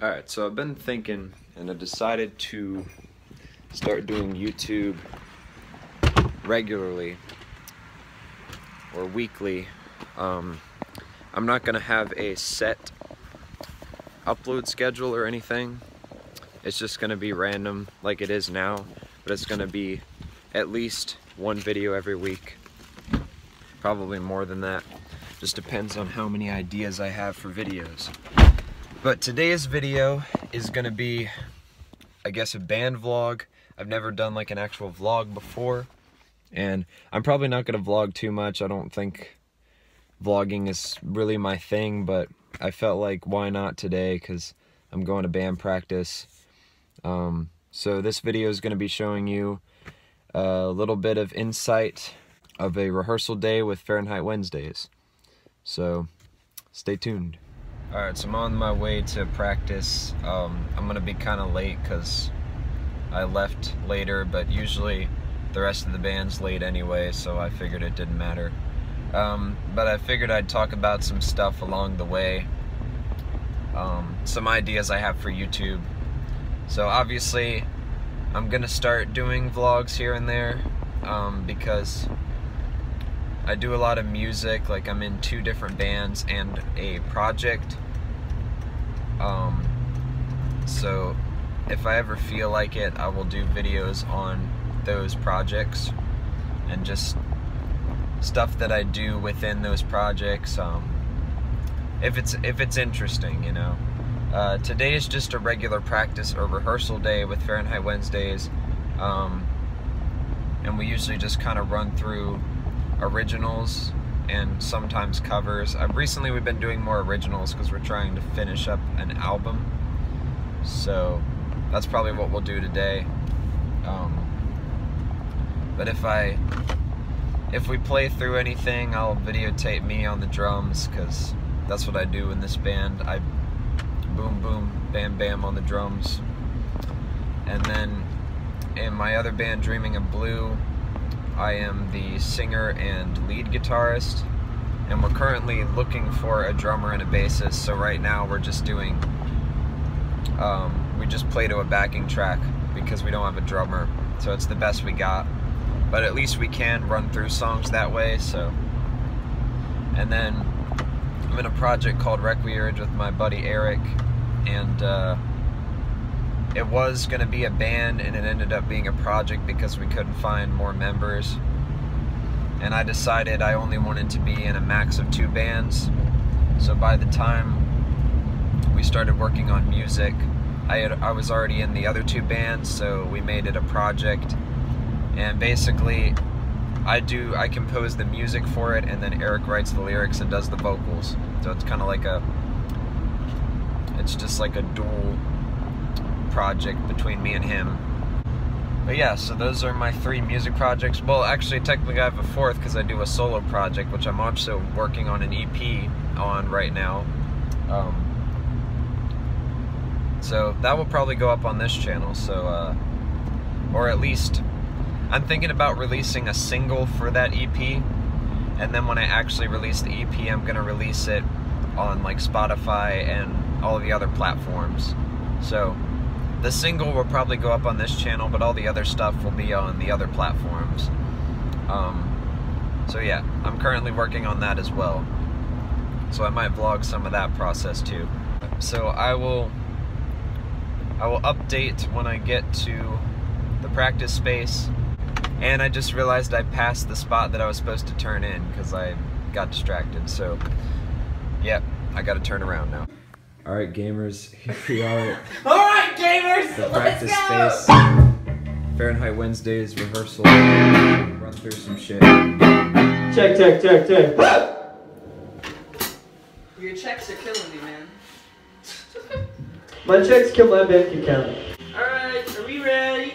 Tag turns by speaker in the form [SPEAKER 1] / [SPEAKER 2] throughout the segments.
[SPEAKER 1] Alright, so I've been thinking and I've decided to start doing YouTube regularly or weekly. Um, I'm not to have a set upload schedule or anything. It's just to be random like it is now, but it's to be at least one video every week. Probably more than that. Just depends on how many ideas I have for videos. But today's video is gonna be, I guess, a band vlog. I've never done like an actual vlog before. And I'm probably not gonna vlog too much. I don't think vlogging is really my thing, but I felt like why not today because I'm going to band practice. Um, so this video is gonna be showing you a little bit of insight of a rehearsal day with Fahrenheit Wednesdays. So stay tuned. Alright, so I'm on my way to practice. Um, I'm gonna be kind of late because I left later, but usually the rest of the band's late anyway, so I figured it didn't matter. Um, but I figured I'd talk about some stuff along the way, um, some ideas I have for YouTube. So obviously, I'm gonna start doing vlogs here and there um, because I do a lot of music, like I'm in two different bands and a project. Um, so if I ever feel like it, I will do videos on those projects and just stuff that I do within those projects. Um, if it's if it's interesting, you know. Uh, today is just a regular practice or rehearsal day with Fahrenheit Wednesdays, um, and we usually just kind of run through originals and sometimes covers. I've recently we've been doing more originals because we're trying to finish up an album. So that's probably what we'll do today. Um, but if I if we play through anything, I'll videotape me on the drums because that's what I do in this band. I boom boom bam bam on the drums. And then in my other band, Dreaming of Blue, I am the singer and lead guitarist, and we're currently looking for a drummer and a bassist. So right now we're just doing, um, we just play to a backing track because we don't have a drummer. So it's the best we got, but at least we can run through songs that way. So, and then I'm in a project called Requierge with my buddy Eric, and. Uh, it was going to be a band and it ended up being a project because we couldn't find more members. And I decided I only wanted to be in a max of two bands. So by the time we started working on music, I, had, I was already in the other two bands, so we made it a project. And basically, I do I compose the music for it, and then Eric writes the lyrics and does the vocals. So it's kind of like a, it's just like a dual project between me and him. But yeah, so those are my three music projects. Well, actually, technically I have a fourth because I do a solo project, which I'm also working on an EP on right now. Um, so that will probably go up on this channel. So, uh, or at least, I'm thinking about releasing a single for that EP. And then when I actually release the EP, I'm going to release it on like Spotify and all of the other platforms. So, the single will probably go up on this channel, but all the other stuff will be on the other platforms. Um, so yeah, I'm currently working on that as well. So I might vlog some of that process too. So I will I will update when I get to the practice space. And I just realized I passed the spot that I was supposed to turn in because I got distracted. So, yeah, I got to turn around now. All right, gamers, here we are.
[SPEAKER 2] All right, gamers,
[SPEAKER 1] the
[SPEAKER 2] let's
[SPEAKER 1] practice
[SPEAKER 2] go.
[SPEAKER 1] space. Fahrenheit Wednesdays rehearsal. Run through some shit.
[SPEAKER 2] Check, check, check, check. Your checks are killing me, man.
[SPEAKER 3] My checks kill my bank account.
[SPEAKER 2] All right, are we ready?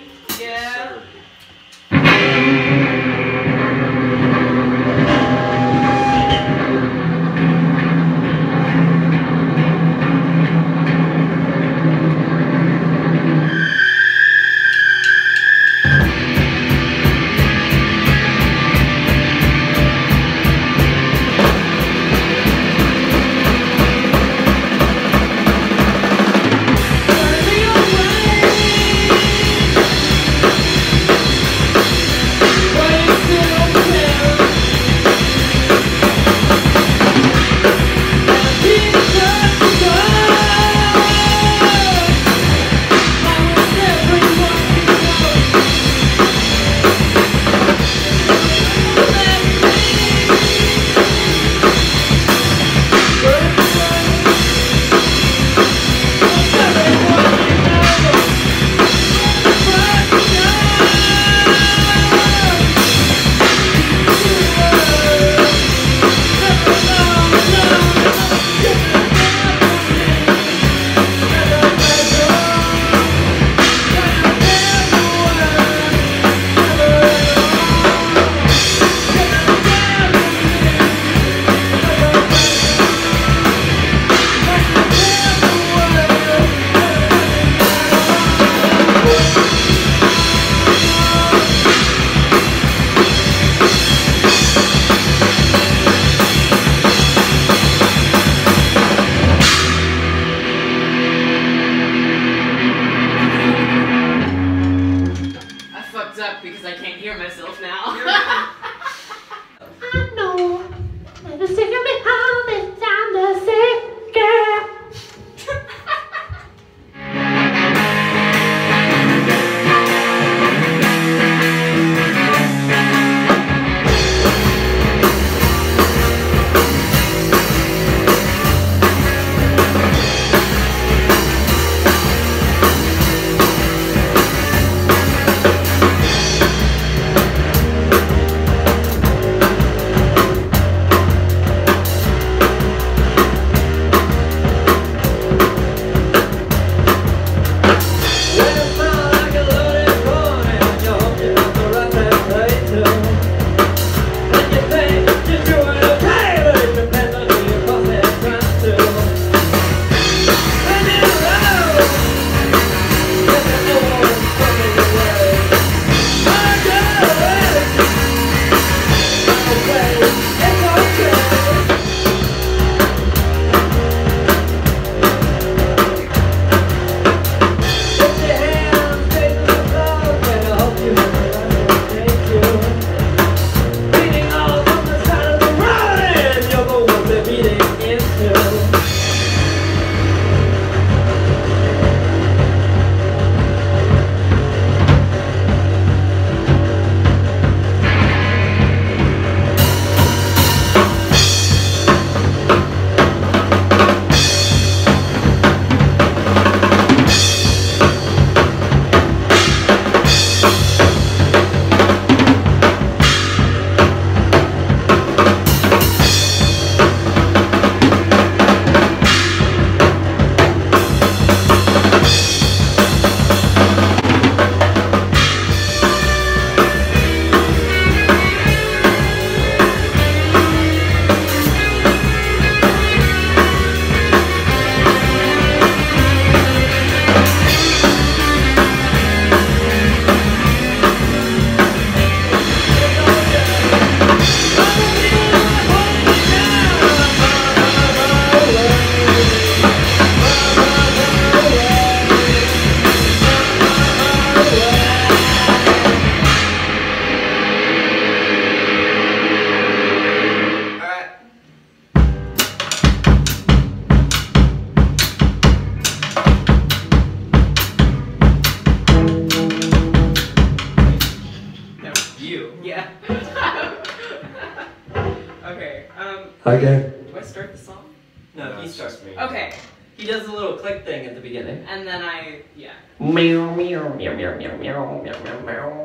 [SPEAKER 2] Yeah.
[SPEAKER 3] Meow meow meow meow meow meow meow meow meow.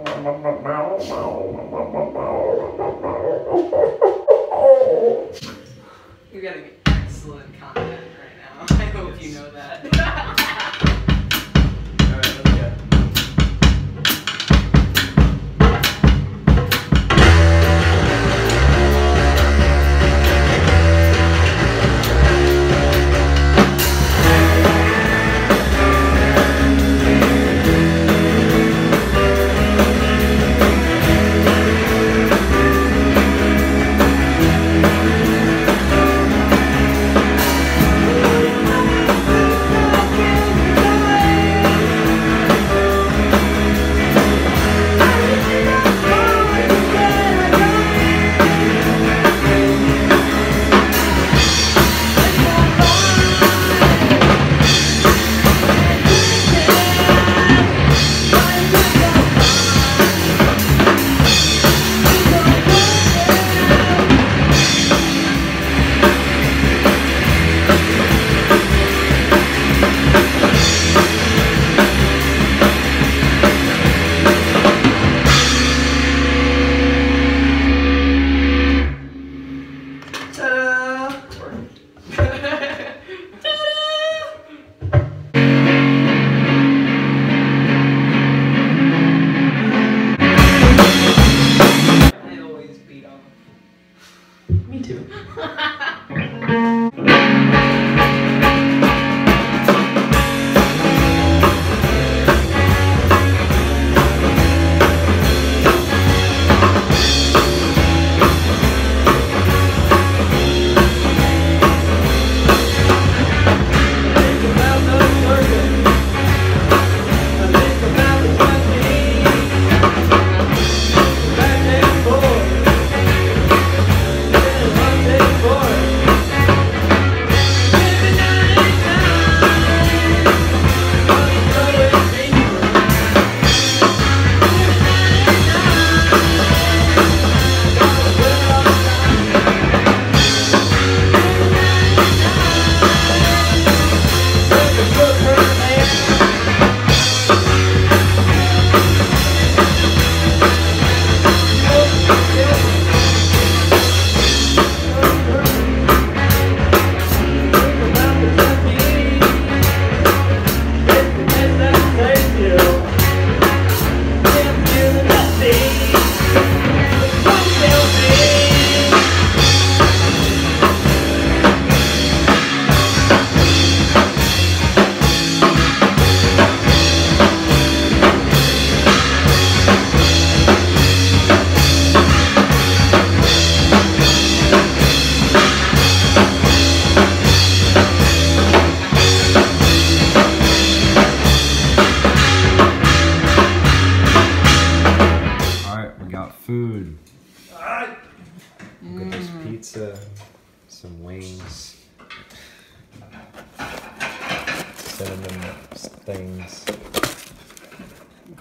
[SPEAKER 2] You're getting excellent content right now. I hope you know that.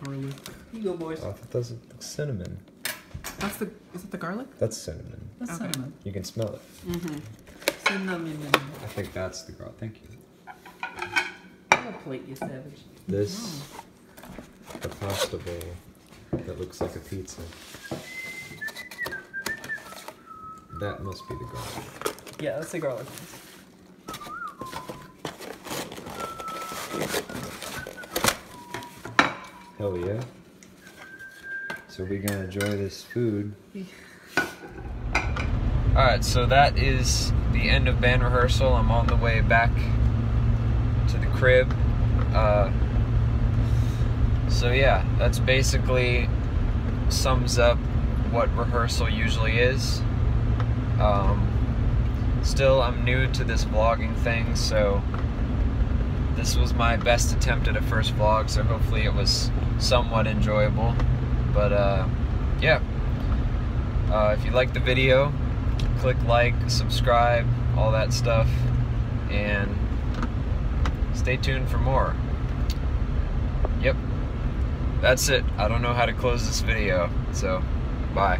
[SPEAKER 2] Garlic. You go, boys.
[SPEAKER 1] Oh, I thought those look cinnamon.
[SPEAKER 2] That's the. Is it the garlic?
[SPEAKER 1] That's cinnamon.
[SPEAKER 2] That's
[SPEAKER 4] Okay.
[SPEAKER 2] cinnamon.
[SPEAKER 1] You can smell it.
[SPEAKER 2] Mm-hmm. Cinnamon.
[SPEAKER 1] I think that's the garlic. Thank you.
[SPEAKER 2] What a plate, you savage.
[SPEAKER 1] This, the pasta bowl that looks like a pizza. That must be the garlic.
[SPEAKER 2] Yeah, that's the garlic.
[SPEAKER 1] Hell yeah. So we're gonna enjoy this food. Alright, so that is the end of band rehearsal. I'm on the way back to the crib. Uh, so yeah, that's basically sums up what rehearsal usually is. Um, still, I'm new to this vlogging thing, so this was my best attempt at a first vlog, so hopefully it was somewhat enjoyable. But uh, yeah, uh, if you like the video, click like, subscribe, all that stuff, and stay tuned for more. Yep, that's it. I don't know how to close this video, so bye.